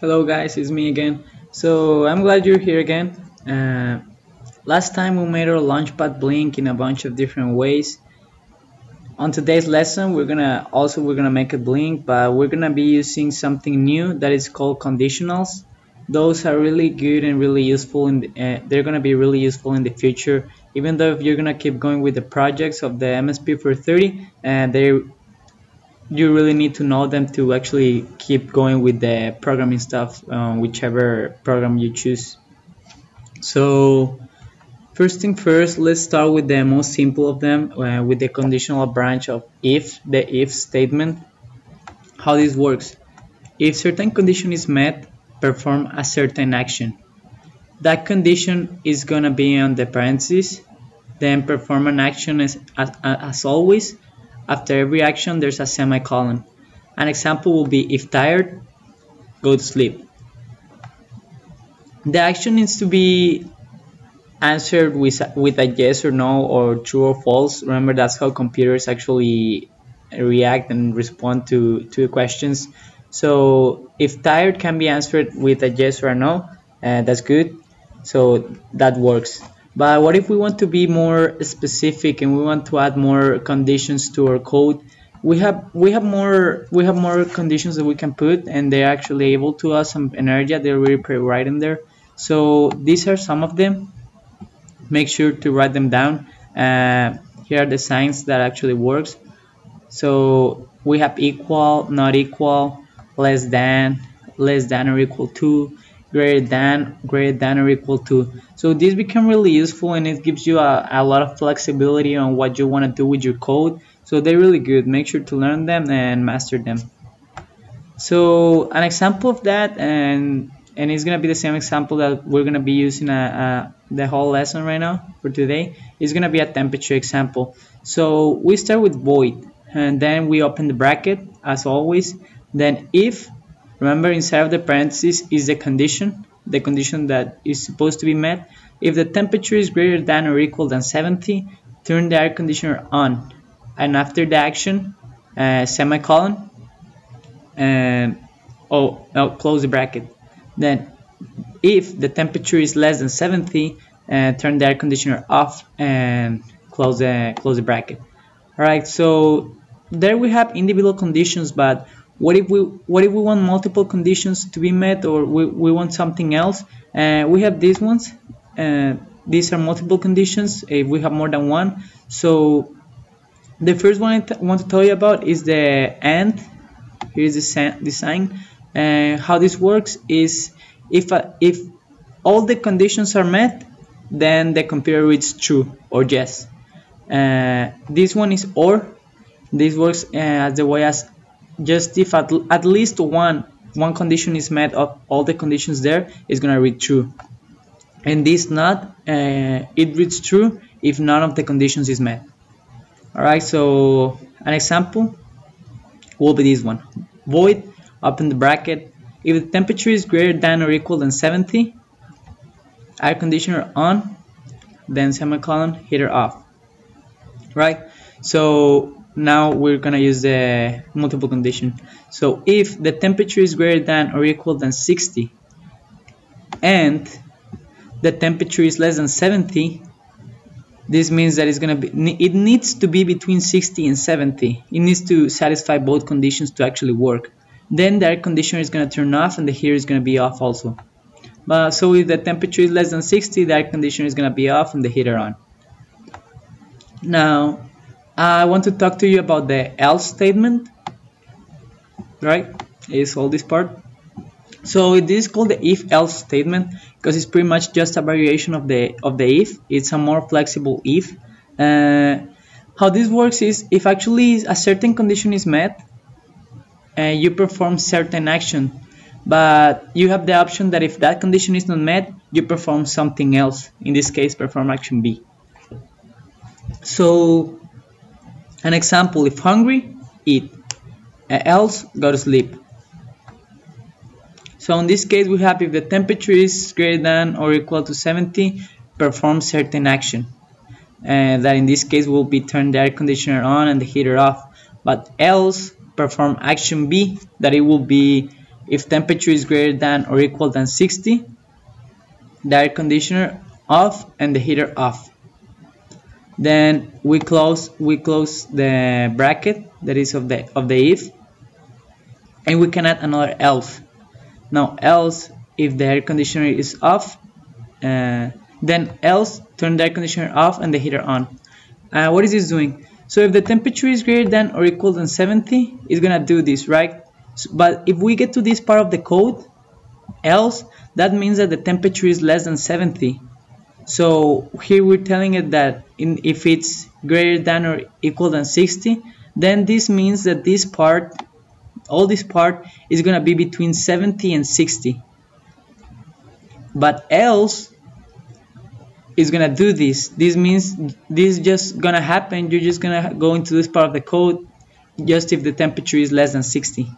Hello guys, it's me again. So I'm glad you're here again. Uh, last time we made our launchpad blink in a bunch of different ways. On today's lesson, we're gonna also we're gonna make a blink, but we're gonna be using something new that is called conditionals. Those are really good and really useful, and uh, they're gonna be really useful in the future. Even though if you're gonna keep going with the projects of the MSP 430, and uh, they you really need to know them to actually keep going with the programming stuff, um, whichever program you choose. So first thing first, let's start with the most simple of them, uh, with the conditional branch of if, the if statement. How this works. If certain condition is met, perform a certain action. That condition is going to be on the parentheses, then perform an action as, as, as always, after every action, there's a semicolon. An example will be if tired, go to sleep. The action needs to be answered with, with a yes or no or true or false. Remember, that's how computers actually react and respond to, to questions. So if tired can be answered with a yes or a no, uh, that's good. So that works. But what if we want to be more specific and we want to add more conditions to our code? We have we have more we have more conditions that we can put, and they're actually able to add some energy. They're really pretty right in there. So these are some of them. Make sure to write them down. Uh, here are the signs that actually works. So we have equal, not equal, less than, less than or equal to, greater than greater than or equal to. So this become really useful and it gives you a, a lot of flexibility on what you want to do with your code. So they're really good. Make sure to learn them and master them. So an example of that and and it's gonna be the same example that we're gonna be using uh, uh, the whole lesson right now for today. Is gonna be a temperature example. So we start with void and then we open the bracket as always. Then if Remember inside of the parentheses is the condition, the condition that is supposed to be met. If the temperature is greater than or equal than 70, turn the air conditioner on. And after the action, uh, semicolon, and oh, oh, close the bracket. Then if the temperature is less than 70, uh, turn the air conditioner off and close the, close the bracket. Alright, so there we have individual conditions, but what if we what if we want multiple conditions to be met or we, we want something else? Uh, we have these ones. Uh, these are multiple conditions if we have more than one. So the first one I want to tell you about is the and here's the design uh, how this works is if uh, if all the conditions are met then the computer reads true or yes. Uh, this one is or. This works uh, as the way as just if at, at least one one condition is met of all the conditions there is gonna read true. And this not uh, it reads true if none of the conditions is met. Alright so an example will be this one. Void open the bracket. If the temperature is greater than or equal than 70 air conditioner on then semicolon heater off. Right? So now we're gonna use the multiple condition. So if the temperature is greater than or equal than 60 and the temperature is less than 70 this means that it's gonna be it needs to be between 60 and 70 it needs to satisfy both conditions to actually work. Then the air conditioner is gonna turn off and the heater is gonna be off also. But so if the temperature is less than 60 the air conditioner is gonna be off and the heater on. Now I want to talk to you about the else statement, right? Is all this part. So this is called the if-else statement because it's pretty much just a variation of the of the if. It's a more flexible if. Uh, how this works is if actually a certain condition is met, uh, you perform certain action, but you have the option that if that condition is not met, you perform something else. In this case, perform action B. So an example, if hungry, eat, else go to sleep. So in this case, we have if the temperature is greater than or equal to 70, perform certain action. And that in this case will be turn the air conditioner on and the heater off. But else perform action B, that it will be if temperature is greater than or equal than 60 the air conditioner off and the heater off then we close we close the bracket that is of the of the if and we can add another else. Now else if the air conditioner is off uh, then else turn the air conditioner off and the heater on. Uh, what is this doing? So if the temperature is greater than or equal than 70 it's gonna do this right? So, but if we get to this part of the code else that means that the temperature is less than 70 so here we're telling it that in, if it's greater than or equal than 60 then this means that this part all this part is gonna be between 70 and 60 but else is gonna do this. This means this is just gonna happen. You're just gonna go into this part of the code just if the temperature is less than 60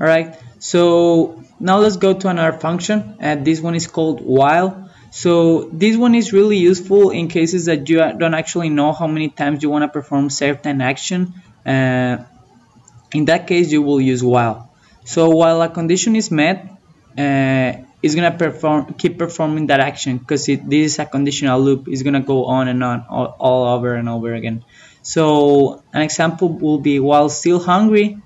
all right? So now let's go to another function and this one is called while so this one is really useful in cases that you don't actually know how many times you want to perform certain action. Uh, in that case you will use while. So while a condition is met uh, it's gonna perform keep performing that action because this is a conditional loop. It's gonna go on and on all, all over and over again. So an example will be while still hungry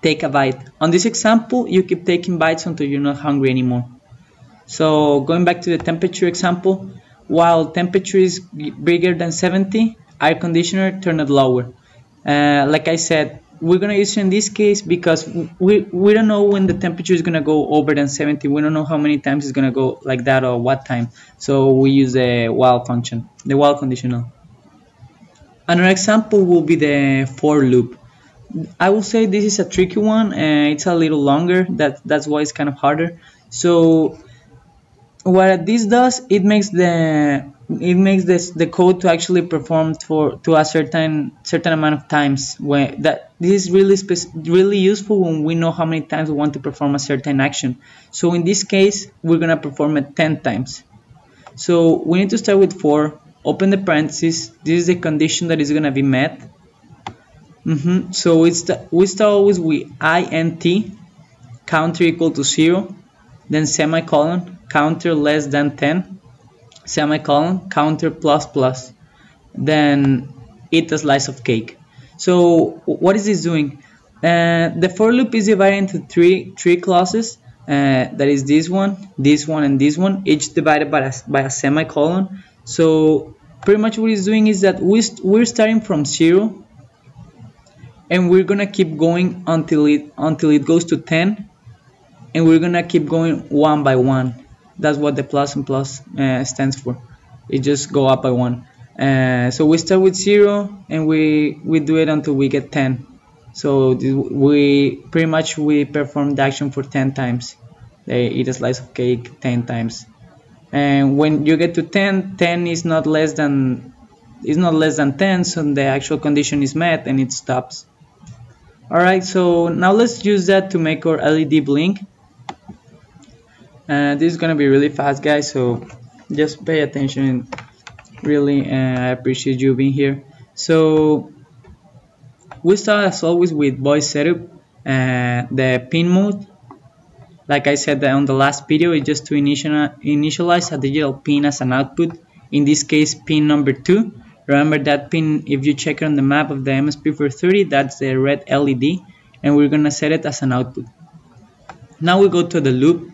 take a bite. On this example you keep taking bites until you're not hungry anymore so going back to the temperature example while temperature is bigger than 70 air conditioner turn it lower. Uh, like I said we're gonna use it in this case because we we don't know when the temperature is gonna go over than 70 we don't know how many times it's gonna go like that or what time. So we use the while function the while conditional another example will be the for loop. I will say this is a tricky one it's a little longer. That that's why it's kind of harder. So what this does it makes the it makes this the code to actually perform for to a certain certain amount of times when that this is really really useful when we know how many times we want to perform a certain action so in this case we're gonna perform it 10 times so we need to start with for open the parentheses this is the condition that is gonna be met mm -hmm. so it's the, we start always with int counter equal to zero then semicolon counter less than 10 semicolon counter plus plus then eat a slice of cake. So what is this doing? Uh, the for loop is divided into three three clauses uh, that is this one this one and this one each divided by a, by a semicolon. So pretty much what it's doing is that we st we're starting from zero and we're gonna keep going until it until it goes to 10 and we're gonna keep going one by one that's what the plus and plus uh, stands for. It just go up by one. Uh, so we start with zero and we we do it until we get 10 so we pretty much we perform the action for 10 times. They eat a slice of cake 10 times. And when you get to 10 10 is not less than is not less than 10 so the actual condition is met and it stops. Alright so now let's use that to make our LED blink uh, this is gonna be really fast guys so just pay attention really uh, I appreciate you being here. So we start as always with void setup uh, the pin mode. Like I said on the last video it's just to initialize a digital pin as an output. In this case pin number 2 remember that pin if you check on the map of the MSP430 that's the red LED and we're gonna set it as an output. Now we go to the loop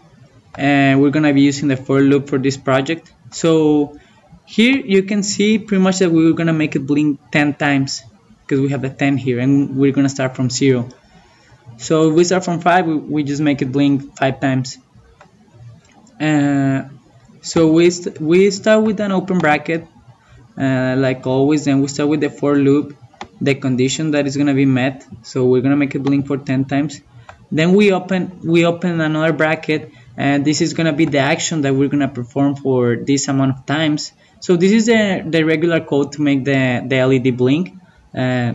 and we're gonna be using the for loop for this project. So here you can see pretty much that we're gonna make it blink 10 times because we have the 10 here and we're gonna start from 0 so if we start from 5 we, we just make it blink 5 times. Uh, so we, st we start with an open bracket uh, like always then we start with the for loop the condition that is gonna be met. So we're gonna make it blink for 10 times. Then we open we open another bracket and this is going to be the action that we're going to perform for this amount of times. So this is the, the regular code to make the, the LED blink. Uh,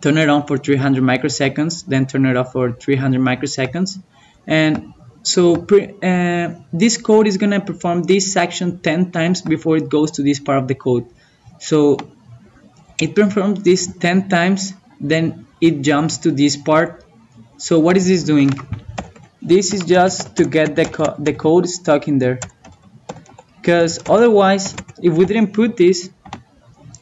turn it on for 300 microseconds then turn it off for 300 microseconds. And so pre, uh, this code is going to perform this action 10 times before it goes to this part of the code. So it performs this 10 times then it jumps to this part. So what is this doing this is just to get the, co the code stuck in there. Because otherwise if we didn't put this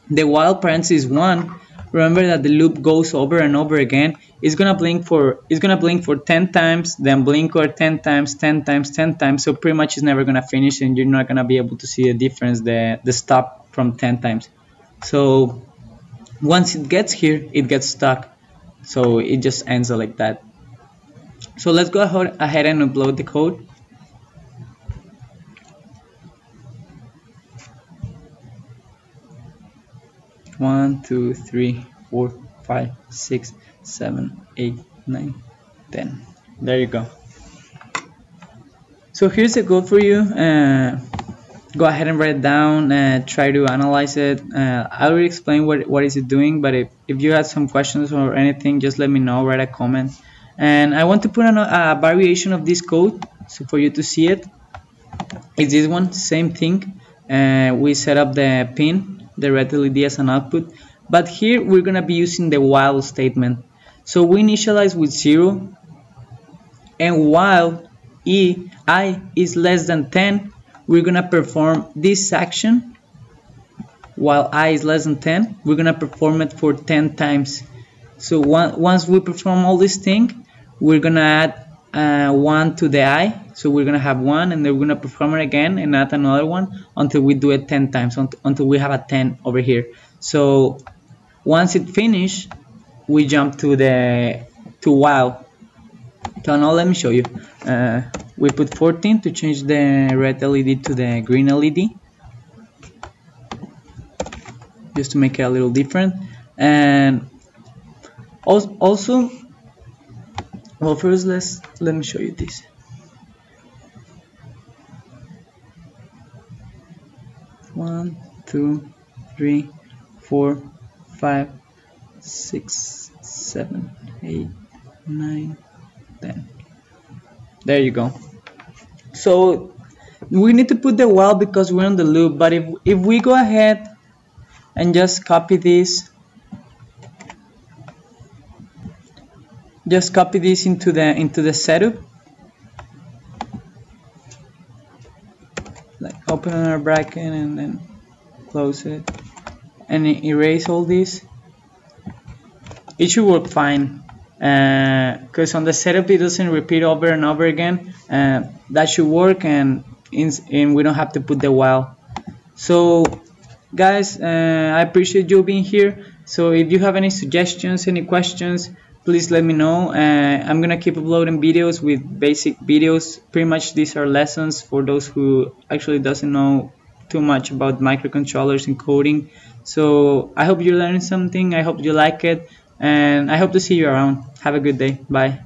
the while parenthesis 1 remember that the loop goes over and over again it's gonna blink for it's gonna blink for 10 times then blink or 10 times 10 times 10 times so pretty much it's never gonna finish and you're not gonna be able to see the difference the the stop from 10 times. So once it gets here it gets stuck. So it just ends like that so let's go ahead and upload the code. One two three four five six seven eight nine ten. There you go. So here's a code for you. Uh, go ahead and write it down and try to analyze it. Uh, I will explain what, what is it doing but if, if you had some questions or anything just let me know write a comment and I want to put a, a variation of this code so for you to see it. It's this one same thing. Uh, we set up the pin the red LED as an output. But here we're gonna be using the while statement. So we initialize with 0 and while e i is less than 10 we're gonna perform this action. While i is less than 10 we're gonna perform it for 10 times. So one, once we perform all this thing we're gonna add uh, one to the i so we're gonna have one and then we're gonna perform it again and add another one until we do it 10 times until we have a 10 over here. So once it finished we jump to the to while so now let me show you. Uh, we put 14 to change the red LED to the green LED just to make it a little different. And also well first let's let me show you this. One two three four five six seven eight nine ten. There you go. So we need to put the while because we're on the loop but if, if we go ahead and just copy this just copy this into the into the setup. Like open our bracket and then close it. And erase all this. It should work fine. Because uh, on the setup it doesn't repeat over and over again. Uh, that should work and, in, and we don't have to put the while. So guys uh, I appreciate you being here. So if you have any suggestions any questions please let me know. Uh, i'm gonna keep uploading videos with basic videos. Pretty much these are lessons for those who actually doesn't know too much about microcontrollers and coding. So i hope you learned something. I hope you like it. And i hope to see you around. Have a good day. Bye